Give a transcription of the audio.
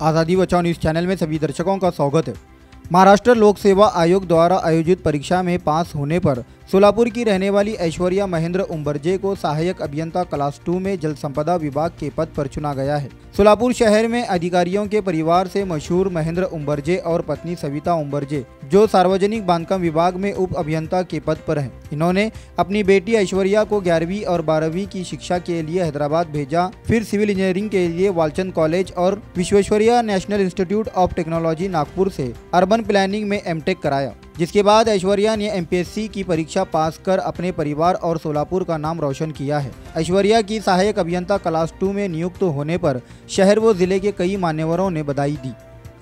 आज़ादी बचाओ news channel में सभी दर्शकों का स्वागत है। महाराष्ट्र लोक सेवा आयोग द्वारा आयोजित परीक्षा में पास होने पर सोलापुर की रहने वाली ऐश्वर्या महेंद्र उम्बरजे को सहायक अभियंता क्लास टू में जल संपदा विभाग के पद पर चुना गया है। सोलापुर शहर में अधिकारियों के परिवार से मशहूर महेंद्र उम्बरजे और पत्नी सविता उम्बरजे जो सार्वजनिक बांधकाम विभाग में उप अभियंता के पद पर हैं। इन्होंने अपनी बेटी ऐश्वर्या को ग्यारहवीं और बारहवीं की शिक्षा के लिए हैदराबाद भेजा, फिर सिविल इंजीनियरिंग के लिए वालचंद कॉलेज और Visvesvaraya national institute of technology Nagpur से अर्बन प्लानिंग में एमटेक कराया, जिसके बाद ऐश्वर्या ने एमपीएससी की परीक्षा पास कर अपने परिवार और सोलापुर का नाम रोशन किया है। ऐश्वर्या की सहायक अभियंता क्लास टू में नियुक्त होने पर शहर व ज़िले के कई मान्यवरों ने बधाई दी।